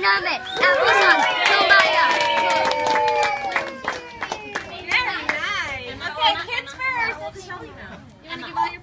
다음에 우선 도마야. Very nice. Okay, kids first. You want to give all your